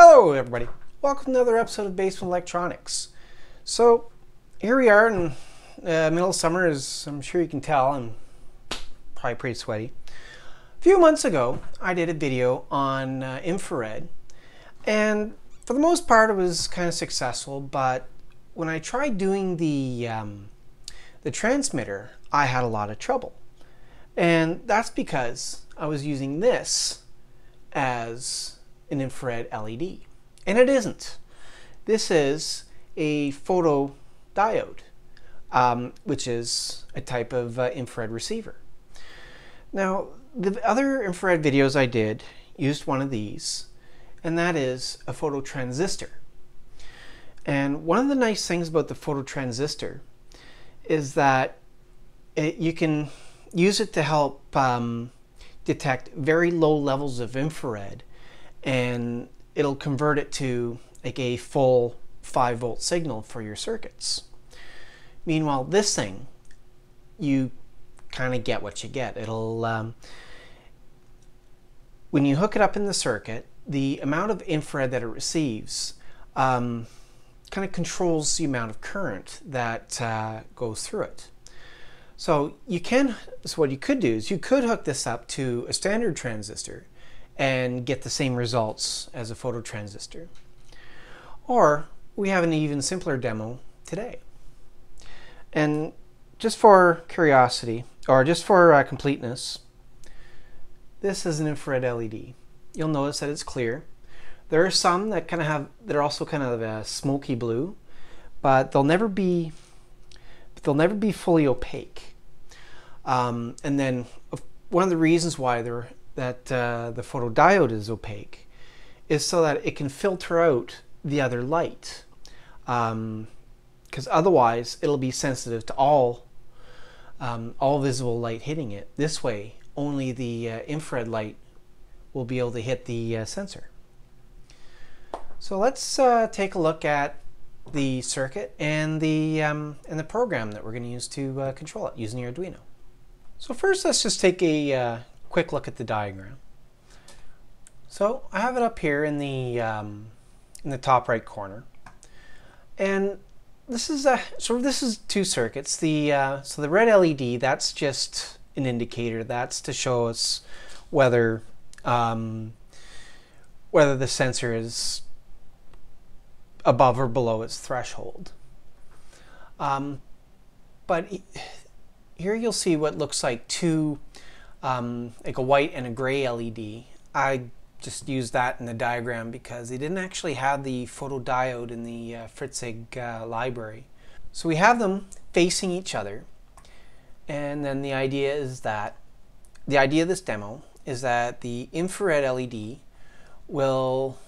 Hello everybody, welcome to another episode of Basement Electronics. So here we are in uh, middle of summer as I'm sure you can tell I'm probably pretty sweaty. A few months ago I did a video on uh, infrared and for the most part it was kind of successful but when I tried doing the, um, the transmitter I had a lot of trouble and that's because I was using this as an infrared LED. And it isn't. This is a photodiode, um, which is a type of uh, infrared receiver. Now, the other infrared videos I did used one of these, and that is a phototransistor. And one of the nice things about the phototransistor is that it, you can use it to help um, detect very low levels of infrared and it'll convert it to like a full 5 volt signal for your circuits. Meanwhile, this thing, you kind of get what you get. It'll, um, when you hook it up in the circuit, the amount of infrared that it receives um, kind of controls the amount of current that uh, goes through it. So you can, so what you could do is you could hook this up to a standard transistor and get the same results as a phototransistor. Or we have an even simpler demo today. And just for curiosity, or just for uh, completeness, this is an infrared LED. You'll notice that it's clear. There are some that kind of have, that are also kind of a smoky blue, but they'll never be, they'll never be fully opaque. Um, and then one of the reasons why they're that uh, the photodiode is opaque is so that it can filter out the other light. Because um, otherwise, it'll be sensitive to all um, all visible light hitting it. This way, only the uh, infrared light will be able to hit the uh, sensor. So let's uh, take a look at the circuit and the um, and the program that we're going to use to uh, control it using the Arduino. So first, let's just take a uh, quick look at the diagram. So I have it up here in the um, in the top right corner, and this is a sort of this is two circuits. The uh, so the red LED that's just an indicator. That's to show us whether um, whether the sensor is above or below its threshold. Um, but here you'll see what looks like two um, like a white and a gray LED. I just used that in the diagram because they didn't actually have the photodiode in the uh, Fritzing uh, library. So we have them facing each other and then the idea is that the idea of this demo is that the infrared LED will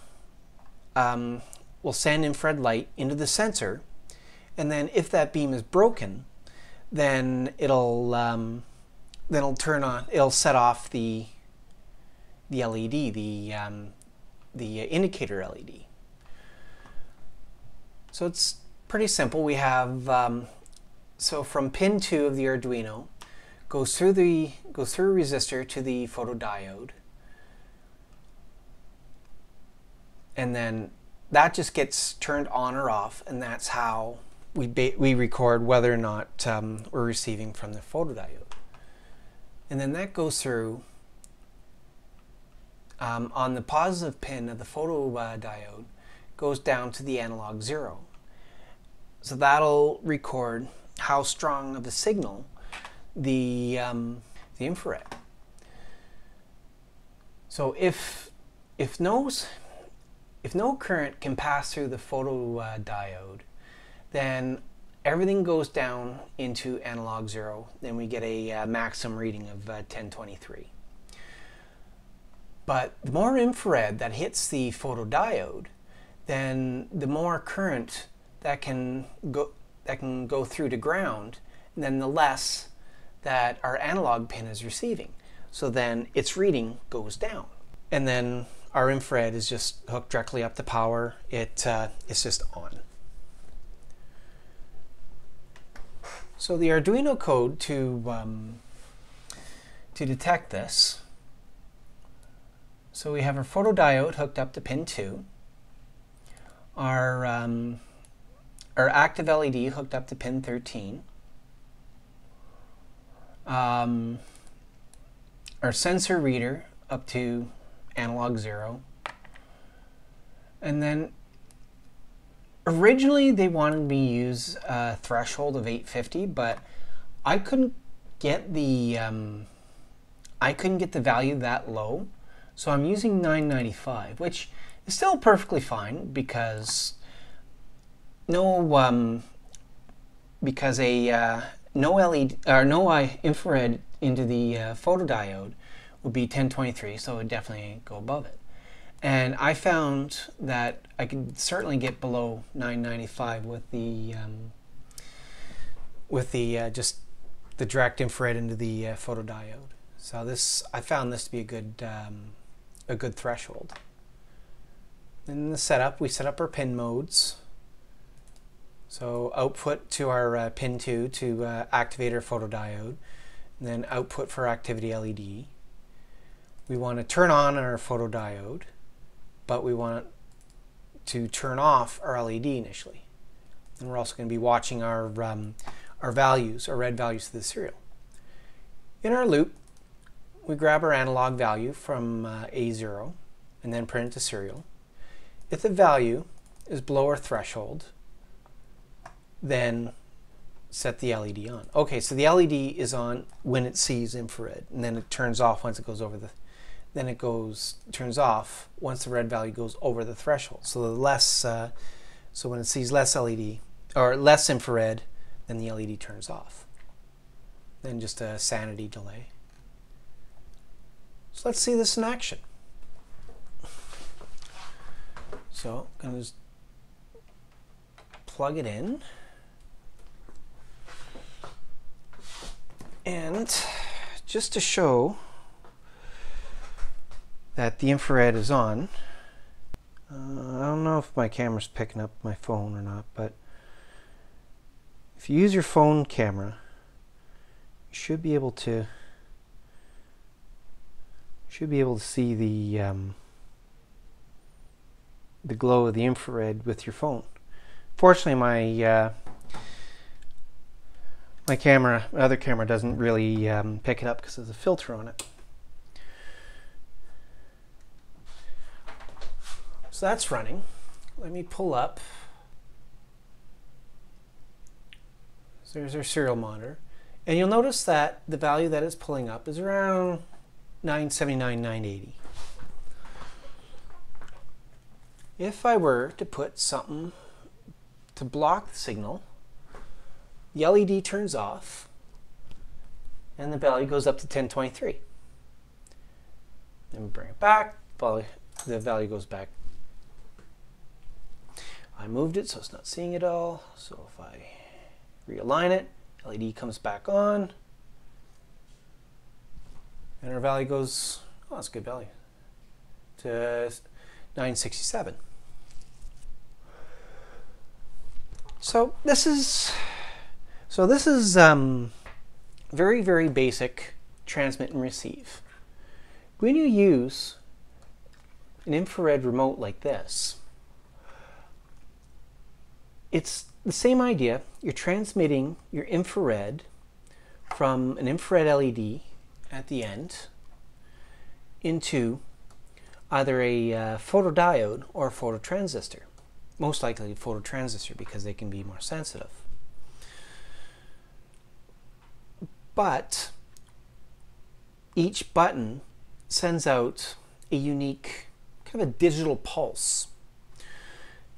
um, will send infrared light into the sensor and then if that beam is broken then it'll um, then it'll turn on, it'll set off the the LED, the um, the indicator LED. So it's pretty simple. We have um, so from pin two of the Arduino goes through the goes through a resistor to the photodiode, and then that just gets turned on or off, and that's how we we record whether or not um, we're receiving from the photodiode. And then that goes through um, on the positive pin of the photodiode uh, goes down to the analog zero. So that'll record how strong of a signal the, um, the infrared. So if, if, no, if no current can pass through the photodiode, uh, then everything goes down into analog zero. Then we get a uh, maximum reading of uh, 1023. But the more infrared that hits the photodiode, then the more current that can go that can go through to ground, and then the less that our analog pin is receiving. So then its reading goes down. And then our infrared is just hooked directly up to power. It, uh, it's just on. So the Arduino code to, um, to detect this, so we have our photodiode hooked up to pin 2, our um, our active LED hooked up to pin 13. Um, our sensor reader up to analog zero. And then originally they wanted me to use a threshold of 850, but I couldn't get the um, I couldn't get the value that low. So I'm using 995, which is still perfectly fine because no um, because a uh, no LED or no I infrared into the uh, photodiode would be 1023, so it would definitely go above it. And I found that I could certainly get below 995 with the um, with the uh, just the direct infrared into the uh, photodiode. So this I found this to be a good um, a good threshold. In the setup, we set up our pin modes. So output to our uh, pin 2 to uh, activate our photodiode, and then output for activity LED. We want to turn on our photodiode, but we want to turn off our LED initially. And we're also going to be watching our, um, our values, our read values to the serial. In our loop, we grab our analog value from uh, A0 and then print it to serial. If the value is below our threshold, then set the LED on. Okay, so the LED is on when it sees infrared, and then it turns off once it goes over the, then it goes, turns off once the read value goes over the threshold. So the less, uh, so when it sees less LED, or less infrared, then the LED turns off. Then just a sanity delay. So let's see this in action. So I'm going to plug it in. And just to show that the infrared is on, uh, I don't know if my camera's picking up my phone or not, but if you use your phone camera, you should be able to should be able to see the um, the glow of the infrared with your phone. Fortunately, my uh, my camera, my other camera, doesn't really um, pick it up because there's a filter on it. So that's running. Let me pull up. So there's our serial monitor. And you'll notice that the value that it's pulling up is around 979, 980. If I were to put something to block the signal, the LED turns off and the value goes up to 1023. Then we bring it back, the value goes back. I moved it so it's not seeing it all. So if I realign it, LED comes back on and our value goes, oh, that's a good value, to 967. So this is so this is um, very, very basic transmit and receive. When you use an infrared remote like this, it's the same idea. You're transmitting your infrared from an infrared LED at the end into either a uh, photodiode or a phototransistor. Most likely a phototransistor because they can be more sensitive. but each button sends out a unique kind of a digital pulse.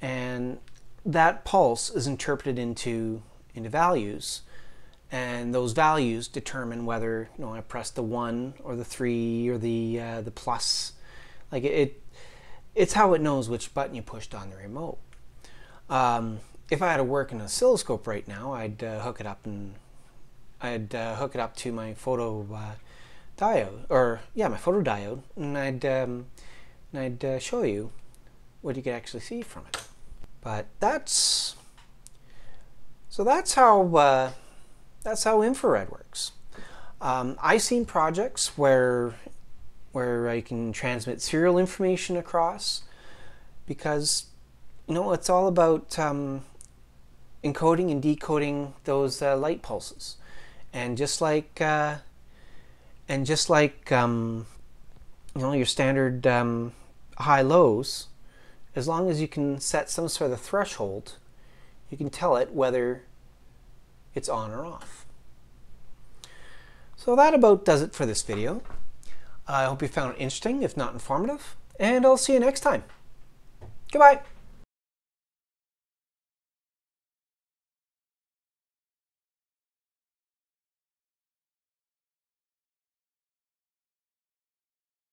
And that pulse is interpreted into into values. And those values determine whether you know I press the one or the three or the uh, the plus. Like it it's how it knows which button you pushed on the remote. Um, if I had to work an oscilloscope right now I'd uh, hook it up and I'd uh, hook it up to my photo uh, diode, or yeah, my photodiode, and I'd um, and I'd uh, show you what you could actually see from it. But that's so that's how uh, that's how infrared works. Um, I've seen projects where where I can transmit serial information across because you know, it's all about um, encoding and decoding those uh, light pulses. And just like, uh, and just like, um, you know, your standard um, high lows, as long as you can set some sort of threshold, you can tell it whether it's on or off. So that about does it for this video. I hope you found it interesting, if not informative, and I'll see you next time. Goodbye.